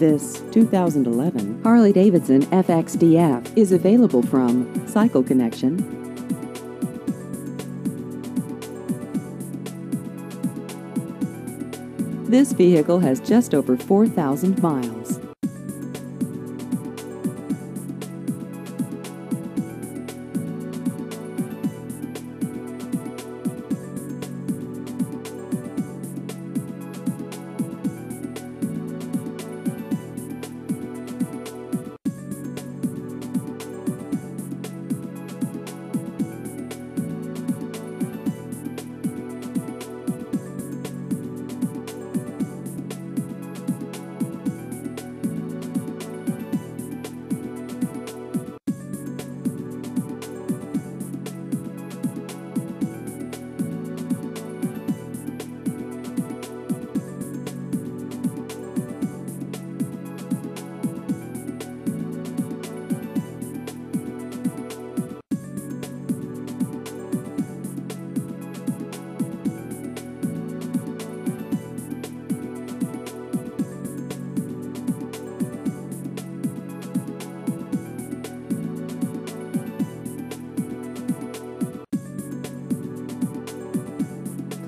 This 2011 Harley-Davidson FXDF is available from Cycle Connection. This vehicle has just over 4,000 miles.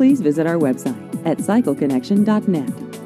Please visit our website at cycleconnection.net.